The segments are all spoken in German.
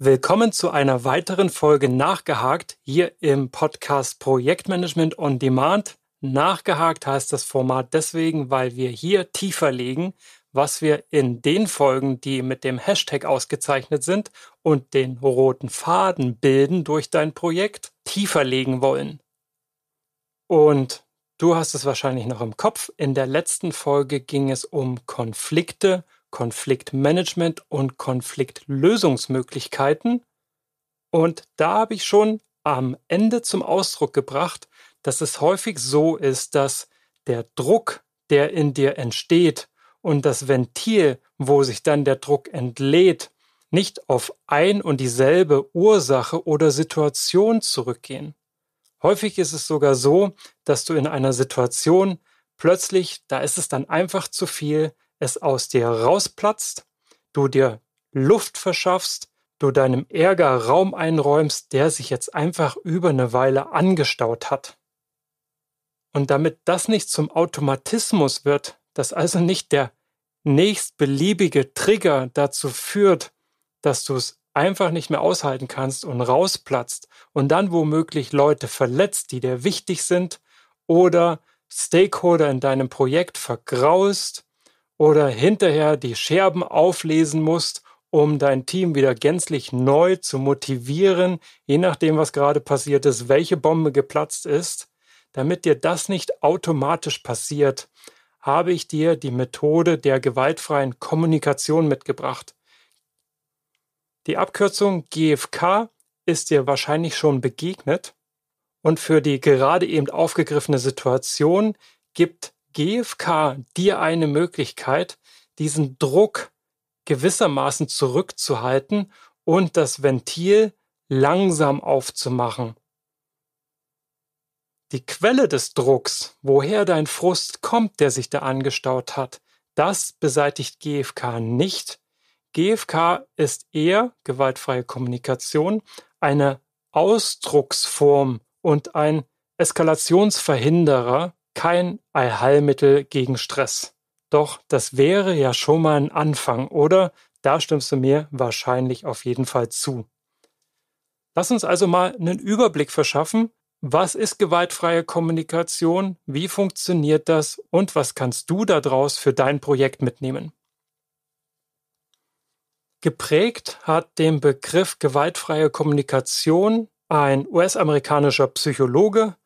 Willkommen zu einer weiteren Folge Nachgehakt hier im Podcast Projektmanagement on Demand. Nachgehakt heißt das Format deswegen, weil wir hier tiefer legen, was wir in den Folgen, die mit dem Hashtag ausgezeichnet sind und den roten Faden bilden durch dein Projekt, tiefer legen wollen. Und du hast es wahrscheinlich noch im Kopf. In der letzten Folge ging es um Konflikte Konfliktmanagement und Konfliktlösungsmöglichkeiten. Und da habe ich schon am Ende zum Ausdruck gebracht, dass es häufig so ist, dass der Druck, der in dir entsteht und das Ventil, wo sich dann der Druck entlädt, nicht auf ein und dieselbe Ursache oder Situation zurückgehen. Häufig ist es sogar so, dass du in einer Situation plötzlich, da ist es dann einfach zu viel, es aus dir rausplatzt, du dir Luft verschaffst, du deinem Ärger Raum einräumst, der sich jetzt einfach über eine Weile angestaut hat. Und damit das nicht zum Automatismus wird, dass also nicht der nächstbeliebige Trigger dazu führt, dass du es einfach nicht mehr aushalten kannst und rausplatzt und dann womöglich Leute verletzt, die dir wichtig sind oder Stakeholder in deinem Projekt vergraust oder hinterher die Scherben auflesen musst, um dein Team wieder gänzlich neu zu motivieren, je nachdem, was gerade passiert ist, welche Bombe geplatzt ist. Damit dir das nicht automatisch passiert, habe ich dir die Methode der gewaltfreien Kommunikation mitgebracht. Die Abkürzung GFK ist dir wahrscheinlich schon begegnet und für die gerade eben aufgegriffene Situation gibt GFK dir eine Möglichkeit, diesen Druck gewissermaßen zurückzuhalten und das Ventil langsam aufzumachen. Die Quelle des Drucks, woher dein Frust kommt, der sich da angestaut hat, das beseitigt GFK nicht. GFK ist eher gewaltfreie Kommunikation, eine Ausdrucksform und ein Eskalationsverhinderer kein Allheilmittel gegen Stress. Doch das wäre ja schon mal ein Anfang, oder? Da stimmst du mir wahrscheinlich auf jeden Fall zu. Lass uns also mal einen Überblick verschaffen. Was ist gewaltfreie Kommunikation? Wie funktioniert das? Und was kannst du daraus für dein Projekt mitnehmen? Geprägt hat den Begriff gewaltfreie Kommunikation ein US-amerikanischer Psychologe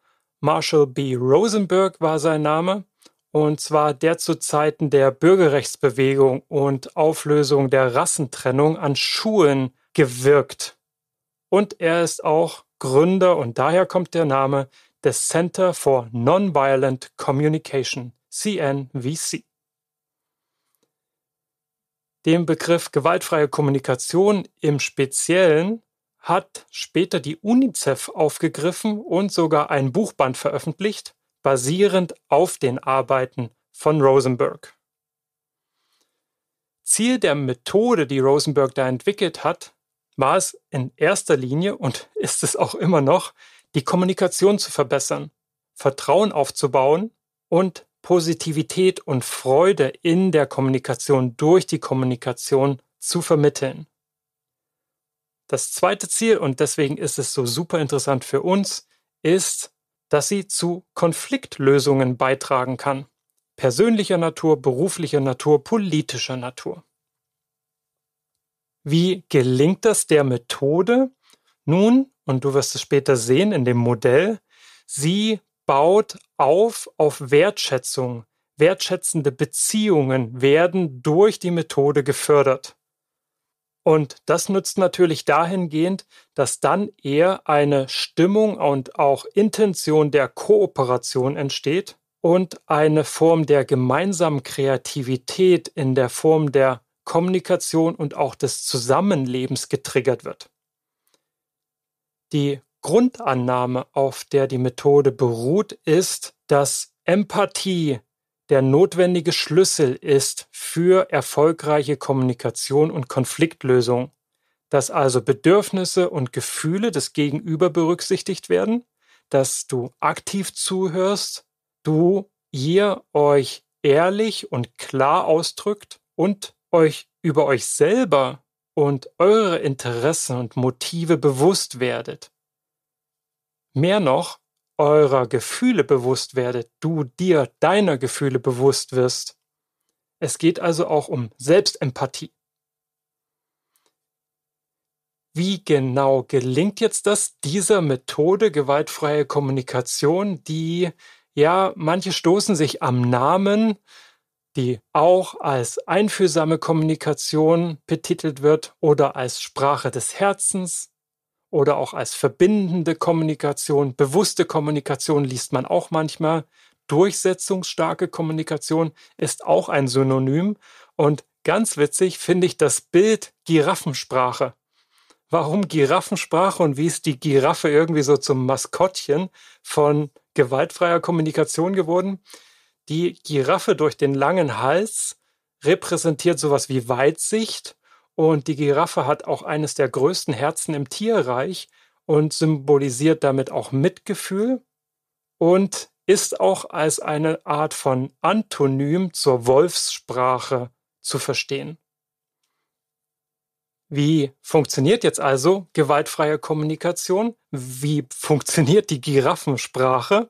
Marshall B. Rosenberg war sein Name, und zwar der zu Zeiten der Bürgerrechtsbewegung und Auflösung der Rassentrennung an Schulen gewirkt. Und er ist auch Gründer, und daher kommt der Name, des Center for Nonviolent Communication, CNVC. Den Begriff gewaltfreie Kommunikation im Speziellen hat später die UNICEF aufgegriffen und sogar ein Buchband veröffentlicht, basierend auf den Arbeiten von Rosenberg. Ziel der Methode, die Rosenberg da entwickelt hat, war es in erster Linie und ist es auch immer noch, die Kommunikation zu verbessern, Vertrauen aufzubauen und Positivität und Freude in der Kommunikation durch die Kommunikation zu vermitteln. Das zweite Ziel, und deswegen ist es so super interessant für uns, ist, dass sie zu Konfliktlösungen beitragen kann. Persönlicher Natur, beruflicher Natur, politischer Natur. Wie gelingt das der Methode? Nun, und du wirst es später sehen in dem Modell, sie baut auf auf Wertschätzung. Wertschätzende Beziehungen werden durch die Methode gefördert. Und das nützt natürlich dahingehend, dass dann eher eine Stimmung und auch Intention der Kooperation entsteht und eine Form der gemeinsamen Kreativität in der Form der Kommunikation und auch des Zusammenlebens getriggert wird. Die Grundannahme, auf der die Methode beruht, ist, dass Empathie der notwendige Schlüssel ist für erfolgreiche Kommunikation und Konfliktlösung, dass also Bedürfnisse und Gefühle des Gegenüber berücksichtigt werden, dass du aktiv zuhörst, du ihr euch ehrlich und klar ausdrückt und euch über euch selber und eure Interessen und Motive bewusst werdet. Mehr noch, eurer Gefühle bewusst werdet, du dir deiner Gefühle bewusst wirst. Es geht also auch um Selbstempathie. Wie genau gelingt jetzt das, dieser Methode gewaltfreie Kommunikation, die ja, manche stoßen sich am Namen, die auch als einfühlsame Kommunikation betitelt wird oder als Sprache des Herzens oder auch als verbindende Kommunikation, bewusste Kommunikation liest man auch manchmal. Durchsetzungsstarke Kommunikation ist auch ein Synonym und ganz witzig finde ich das Bild Giraffensprache. Warum Giraffensprache und wie ist die Giraffe irgendwie so zum Maskottchen von gewaltfreier Kommunikation geworden? Die Giraffe durch den langen Hals repräsentiert sowas wie Weitsicht und die Giraffe hat auch eines der größten Herzen im Tierreich und symbolisiert damit auch Mitgefühl und ist auch als eine Art von Antonym zur Wolfssprache zu verstehen. Wie funktioniert jetzt also gewaltfreie Kommunikation? Wie funktioniert die Giraffensprache?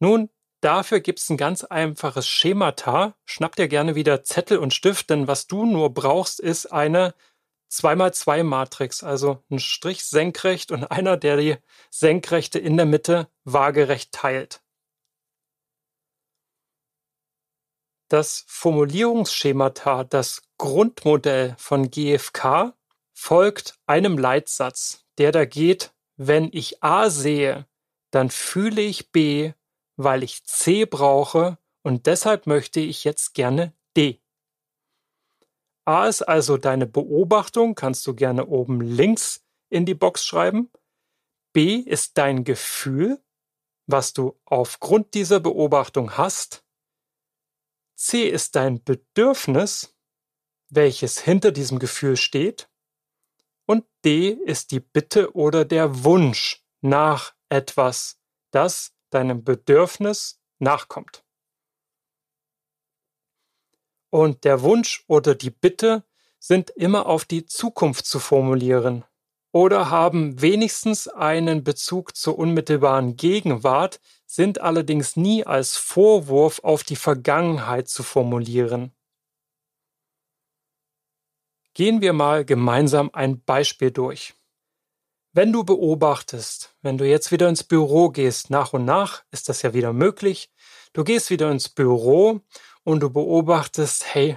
Nun, dafür gibt's ein ganz einfaches Schemata. Schnapp dir gerne wieder Zettel und Stift, denn was du nur brauchst, ist eine 2x2 Matrix, also ein Strich senkrecht und einer, der die Senkrechte in der Mitte waagerecht teilt. Das Formulierungsschemata, das Grundmodell von GFK, folgt einem Leitsatz, der da geht, wenn ich A sehe, dann fühle ich B, weil ich C brauche und deshalb möchte ich jetzt gerne D. A ist also deine Beobachtung, kannst du gerne oben links in die Box schreiben. B ist dein Gefühl, was du aufgrund dieser Beobachtung hast. C ist dein Bedürfnis, welches hinter diesem Gefühl steht. Und D ist die Bitte oder der Wunsch nach etwas, das deinem Bedürfnis nachkommt. Und der Wunsch oder die Bitte sind immer auf die Zukunft zu formulieren oder haben wenigstens einen Bezug zur unmittelbaren Gegenwart, sind allerdings nie als Vorwurf auf die Vergangenheit zu formulieren. Gehen wir mal gemeinsam ein Beispiel durch. Wenn du beobachtest, wenn du jetzt wieder ins Büro gehst, nach und nach ist das ja wieder möglich, du gehst wieder ins Büro und du beobachtest, hey,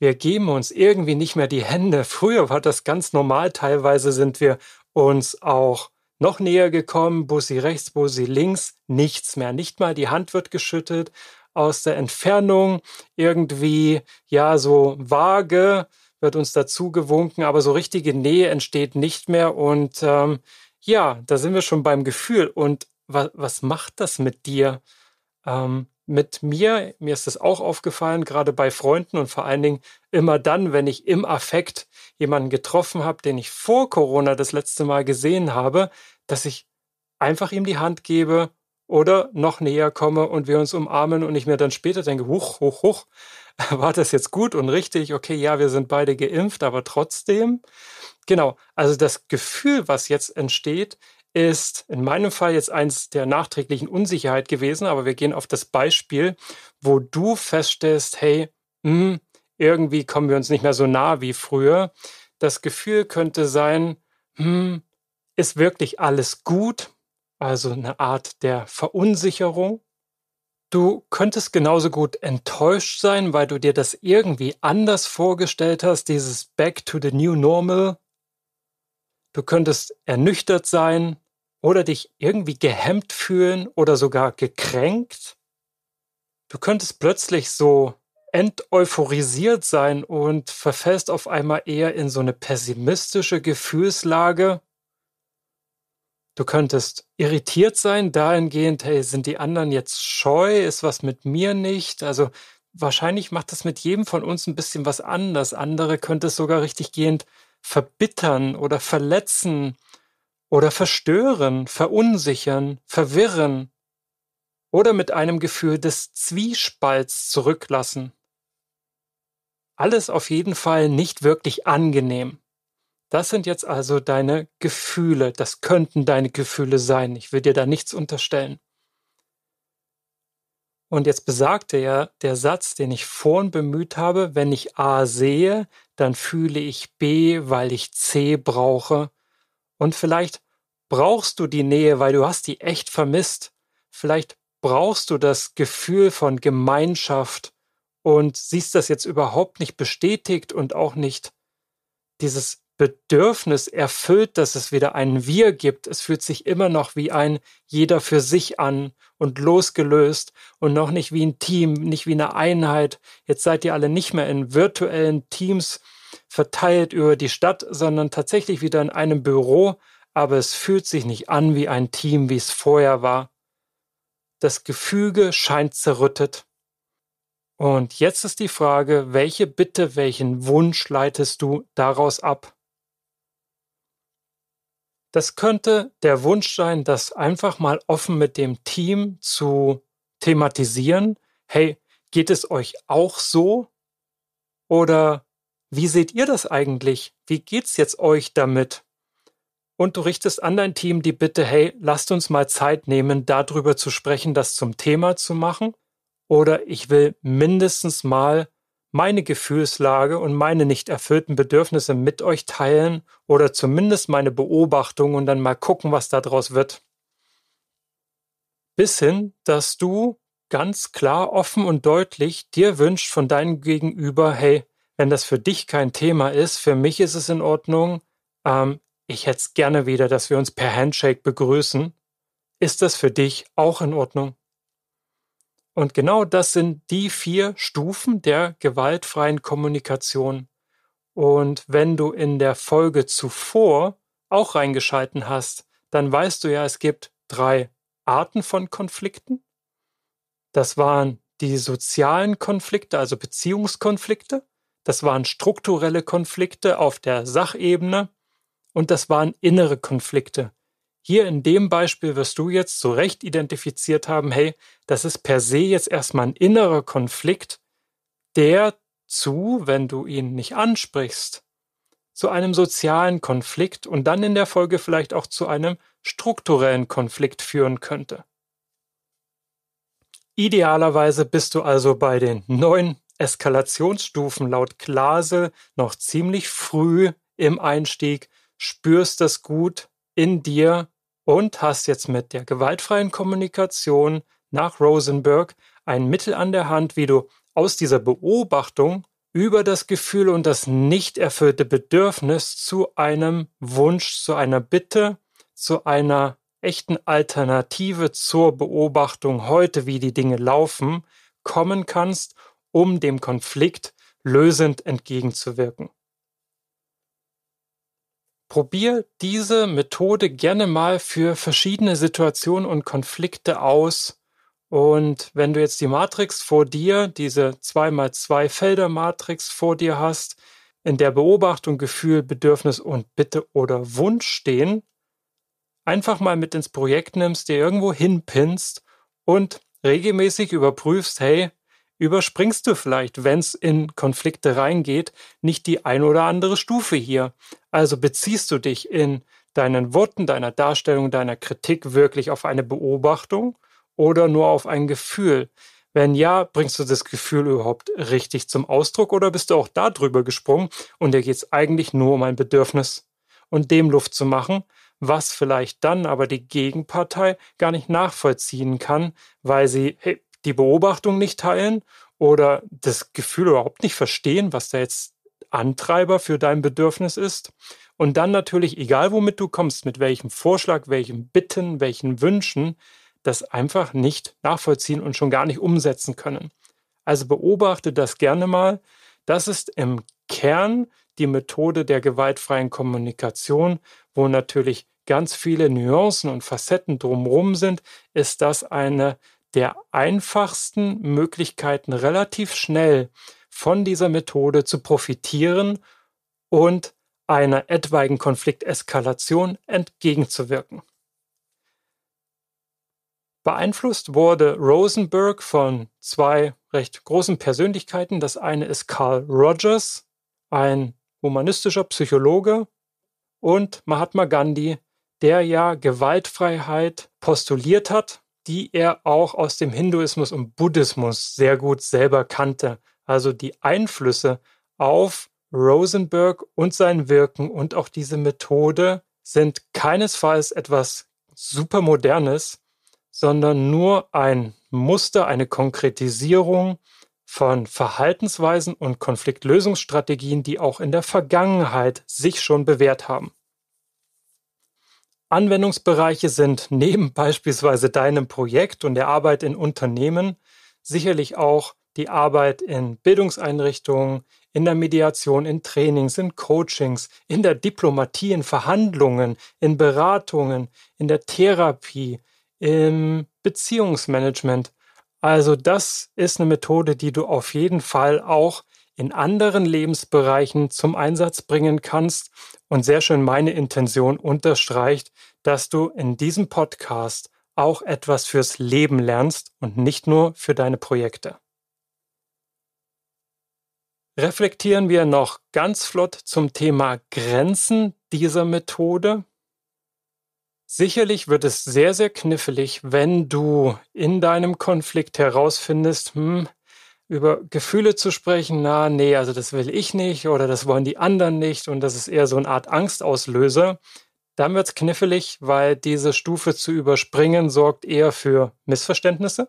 wir geben uns irgendwie nicht mehr die Hände. Früher war das ganz normal, teilweise sind wir uns auch noch näher gekommen, Bussi rechts, Bussi links, nichts mehr. Nicht mal die Hand wird geschüttet aus der Entfernung, irgendwie, ja, so vage wird uns dazu gewunken, aber so richtige Nähe entsteht nicht mehr. Und ähm, ja, da sind wir schon beim Gefühl. Und wa was macht das mit dir? Ähm, mit mir, mir ist das auch aufgefallen, gerade bei Freunden und vor allen Dingen immer dann, wenn ich im Affekt jemanden getroffen habe, den ich vor Corona das letzte Mal gesehen habe, dass ich einfach ihm die Hand gebe oder noch näher komme und wir uns umarmen und ich mir dann später denke, huch, huch, huch, war das jetzt gut und richtig? Okay, ja, wir sind beide geimpft, aber trotzdem. Genau, also das Gefühl, was jetzt entsteht, ist in meinem Fall jetzt eins der nachträglichen Unsicherheit gewesen, aber wir gehen auf das Beispiel, wo du feststellst, hey, mh, hm, irgendwie kommen wir uns nicht mehr so nah wie früher. Das Gefühl könnte sein, hm, ist wirklich alles gut? Also eine Art der Verunsicherung. Du könntest genauso gut enttäuscht sein, weil du dir das irgendwie anders vorgestellt hast, dieses Back to the New Normal. Du könntest ernüchtert sein oder dich irgendwie gehemmt fühlen oder sogar gekränkt. Du könntest plötzlich so enteuphorisiert sein und verfällst auf einmal eher in so eine pessimistische Gefühlslage. Du könntest irritiert sein dahingehend, hey, sind die anderen jetzt scheu? Ist was mit mir nicht? Also wahrscheinlich macht das mit jedem von uns ein bisschen was anders. Andere könnte es sogar richtig gehend verbittern oder verletzen oder verstören, verunsichern, verwirren oder mit einem Gefühl des Zwiespalts zurücklassen. Alles auf jeden Fall nicht wirklich angenehm. Das sind jetzt also deine Gefühle. Das könnten deine Gefühle sein. Ich will dir da nichts unterstellen. Und jetzt besagte ja der Satz, den ich vorhin bemüht habe, wenn ich A sehe, dann fühle ich B, weil ich C brauche. Und vielleicht brauchst du die Nähe, weil du hast die echt vermisst. Vielleicht brauchst du das Gefühl von Gemeinschaft und siehst das jetzt überhaupt nicht bestätigt und auch nicht dieses Bedürfnis erfüllt, dass es wieder ein Wir gibt. Es fühlt sich immer noch wie ein jeder für sich an und losgelöst und noch nicht wie ein Team, nicht wie eine Einheit. Jetzt seid ihr alle nicht mehr in virtuellen Teams verteilt über die Stadt, sondern tatsächlich wieder in einem Büro, aber es fühlt sich nicht an wie ein Team, wie es vorher war. Das Gefüge scheint zerrüttet. Und jetzt ist die Frage, welche Bitte, welchen Wunsch leitest du daraus ab? Das könnte der Wunsch sein, das einfach mal offen mit dem Team zu thematisieren. Hey, geht es euch auch so? Oder wie seht ihr das eigentlich? Wie geht's jetzt euch damit? Und du richtest an dein Team die Bitte, hey, lasst uns mal Zeit nehmen, darüber zu sprechen, das zum Thema zu machen. Oder ich will mindestens mal meine Gefühlslage und meine nicht erfüllten Bedürfnisse mit euch teilen oder zumindest meine Beobachtung und dann mal gucken, was daraus wird. Bis hin, dass du ganz klar, offen und deutlich dir wünscht von deinem Gegenüber, hey, wenn das für dich kein Thema ist, für mich ist es in Ordnung, ähm, ich hätte es gerne wieder, dass wir uns per Handshake begrüßen. Ist das für dich auch in Ordnung? Und genau das sind die vier Stufen der gewaltfreien Kommunikation. Und wenn du in der Folge zuvor auch reingeschalten hast, dann weißt du ja, es gibt drei Arten von Konflikten. Das waren die sozialen Konflikte, also Beziehungskonflikte. Das waren strukturelle Konflikte auf der Sachebene. Und das waren innere Konflikte, hier in dem Beispiel wirst du jetzt zu Recht identifiziert haben, hey, das ist per se jetzt erstmal ein innerer Konflikt, der zu, wenn du ihn nicht ansprichst, zu einem sozialen Konflikt und dann in der Folge vielleicht auch zu einem strukturellen Konflikt führen könnte. Idealerweise bist du also bei den neun Eskalationsstufen laut Klase noch ziemlich früh im Einstieg, spürst das gut in dir und hast jetzt mit der gewaltfreien Kommunikation nach Rosenberg ein Mittel an der Hand, wie du aus dieser Beobachtung über das Gefühl und das nicht erfüllte Bedürfnis zu einem Wunsch, zu einer Bitte, zu einer echten Alternative zur Beobachtung heute, wie die Dinge laufen, kommen kannst, um dem Konflikt lösend entgegenzuwirken. Probier diese Methode gerne mal für verschiedene Situationen und Konflikte aus. Und wenn du jetzt die Matrix vor dir, diese 2x2 Felder Matrix vor dir hast, in der Beobachtung, Gefühl, Bedürfnis und Bitte oder Wunsch stehen, einfach mal mit ins Projekt nimmst, dir irgendwo hinpinnst und regelmäßig überprüfst, hey, überspringst du vielleicht, wenn es in Konflikte reingeht, nicht die ein oder andere Stufe hier. Also beziehst du dich in deinen Worten, deiner Darstellung, deiner Kritik wirklich auf eine Beobachtung oder nur auf ein Gefühl? Wenn ja, bringst du das Gefühl überhaupt richtig zum Ausdruck oder bist du auch da drüber gesprungen und dir geht es eigentlich nur um ein Bedürfnis und dem Luft zu machen, was vielleicht dann aber die Gegenpartei gar nicht nachvollziehen kann, weil sie, hey, die Beobachtung nicht teilen oder das Gefühl überhaupt nicht verstehen, was da jetzt Antreiber für dein Bedürfnis ist. Und dann natürlich, egal womit du kommst, mit welchem Vorschlag, welchem Bitten, welchen Wünschen, das einfach nicht nachvollziehen und schon gar nicht umsetzen können. Also beobachte das gerne mal. Das ist im Kern die Methode der gewaltfreien Kommunikation, wo natürlich ganz viele Nuancen und Facetten drumherum sind, ist das eine der einfachsten Möglichkeiten, relativ schnell von dieser Methode zu profitieren und einer etwaigen Konflikteskalation entgegenzuwirken. Beeinflusst wurde Rosenberg von zwei recht großen Persönlichkeiten. Das eine ist Carl Rogers, ein humanistischer Psychologe, und Mahatma Gandhi, der ja Gewaltfreiheit postuliert hat, die er auch aus dem Hinduismus und Buddhismus sehr gut selber kannte. Also die Einflüsse auf Rosenberg und sein Wirken und auch diese Methode sind keinesfalls etwas supermodernes, sondern nur ein Muster, eine Konkretisierung von Verhaltensweisen und Konfliktlösungsstrategien, die auch in der Vergangenheit sich schon bewährt haben. Anwendungsbereiche sind neben beispielsweise deinem Projekt und der Arbeit in Unternehmen sicherlich auch die Arbeit in Bildungseinrichtungen, in der Mediation, in Trainings, in Coachings, in der Diplomatie, in Verhandlungen, in Beratungen, in der Therapie, im Beziehungsmanagement. Also das ist eine Methode, die du auf jeden Fall auch in anderen Lebensbereichen zum Einsatz bringen kannst und sehr schön meine Intention unterstreicht, dass du in diesem Podcast auch etwas fürs Leben lernst und nicht nur für deine Projekte. Reflektieren wir noch ganz flott zum Thema Grenzen dieser Methode. Sicherlich wird es sehr, sehr knifflig, wenn du in deinem Konflikt herausfindest, hm, über Gefühle zu sprechen, na, nee, also das will ich nicht oder das wollen die anderen nicht und das ist eher so eine Art Angstauslöser, dann wird es knifflig, weil diese Stufe zu überspringen sorgt eher für Missverständnisse.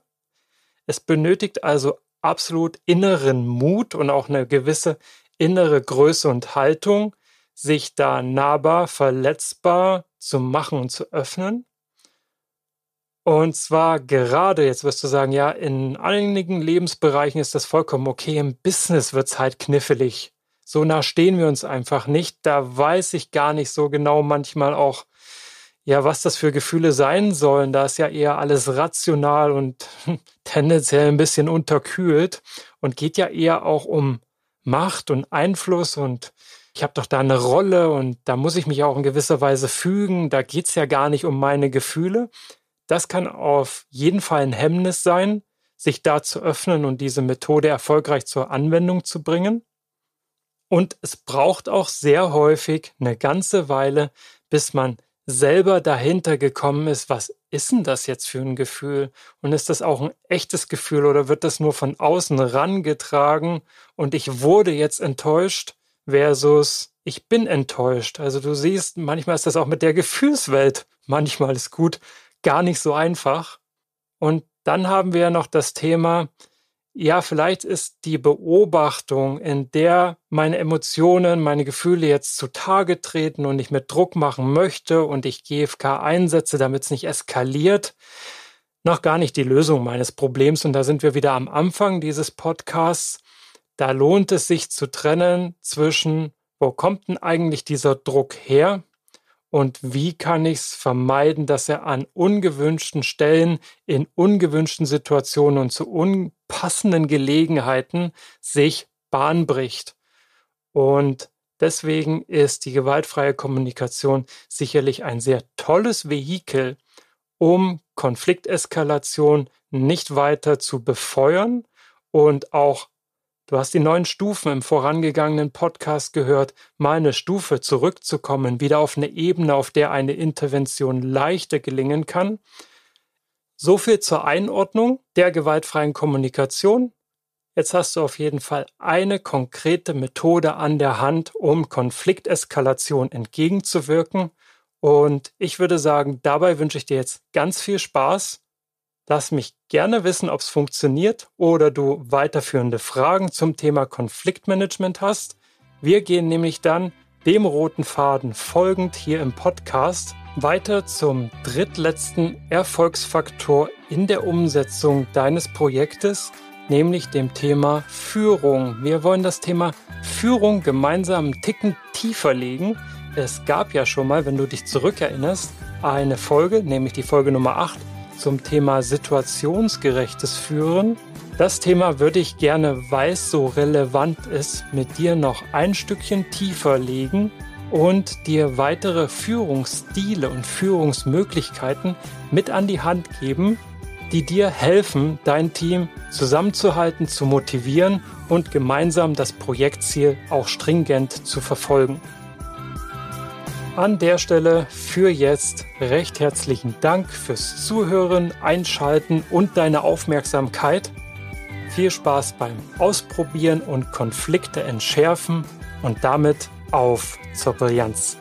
Es benötigt also absolut inneren Mut und auch eine gewisse innere Größe und Haltung, sich da nahbar, verletzbar zu machen und zu öffnen. Und zwar gerade, jetzt wirst du sagen, ja, in einigen Lebensbereichen ist das vollkommen okay, im Business wird es halt knifflig. So nah stehen wir uns einfach nicht. Da weiß ich gar nicht so genau manchmal auch, ja, was das für Gefühle sein sollen. Da ist ja eher alles rational und tendenziell ein bisschen unterkühlt und geht ja eher auch um Macht und Einfluss und ich habe doch da eine Rolle und da muss ich mich auch in gewisser Weise fügen. Da geht's ja gar nicht um meine Gefühle. Das kann auf jeden Fall ein Hemmnis sein, sich da zu öffnen und diese Methode erfolgreich zur Anwendung zu bringen. Und es braucht auch sehr häufig eine ganze Weile, bis man selber dahinter gekommen ist, was ist denn das jetzt für ein Gefühl? Und ist das auch ein echtes Gefühl oder wird das nur von außen rangetragen und ich wurde jetzt enttäuscht versus ich bin enttäuscht. Also du siehst, manchmal ist das auch mit der Gefühlswelt, manchmal ist gut, gar nicht so einfach. Und dann haben wir ja noch das Thema, ja, vielleicht ist die Beobachtung, in der meine Emotionen, meine Gefühle jetzt zutage treten und ich mit Druck machen möchte und ich GFK einsetze, damit es nicht eskaliert, noch gar nicht die Lösung meines Problems. Und da sind wir wieder am Anfang dieses Podcasts. Da lohnt es sich zu trennen zwischen, wo kommt denn eigentlich dieser Druck her? Und wie kann ich es vermeiden, dass er an ungewünschten Stellen, in ungewünschten Situationen und zu unpassenden Gelegenheiten sich Bahn bricht. Und deswegen ist die gewaltfreie Kommunikation sicherlich ein sehr tolles Vehikel, um Konflikteskalation nicht weiter zu befeuern und auch Du hast die neuen Stufen im vorangegangenen Podcast gehört, mal eine Stufe zurückzukommen, wieder auf eine Ebene, auf der eine Intervention leichter gelingen kann. So viel zur Einordnung der gewaltfreien Kommunikation. Jetzt hast du auf jeden Fall eine konkrete Methode an der Hand, um Konflikteskalation entgegenzuwirken. Und ich würde sagen, dabei wünsche ich dir jetzt ganz viel Spaß Lass mich gerne wissen, ob es funktioniert oder du weiterführende Fragen zum Thema Konfliktmanagement hast. Wir gehen nämlich dann dem roten Faden folgend hier im Podcast weiter zum drittletzten Erfolgsfaktor in der Umsetzung deines Projektes, nämlich dem Thema Führung. Wir wollen das Thema Führung gemeinsam einen Ticken tiefer legen. Es gab ja schon mal, wenn du dich zurückerinnerst, eine Folge, nämlich die Folge Nummer 8 zum Thema situationsgerechtes Führen. Das Thema würde ich gerne, weil es so relevant ist, mit dir noch ein Stückchen tiefer legen und dir weitere Führungsstile und Führungsmöglichkeiten mit an die Hand geben, die dir helfen, dein Team zusammenzuhalten, zu motivieren und gemeinsam das Projektziel auch stringent zu verfolgen. An der Stelle für jetzt recht herzlichen Dank fürs Zuhören, Einschalten und deine Aufmerksamkeit. Viel Spaß beim Ausprobieren und Konflikte entschärfen und damit auf zur Brillanz.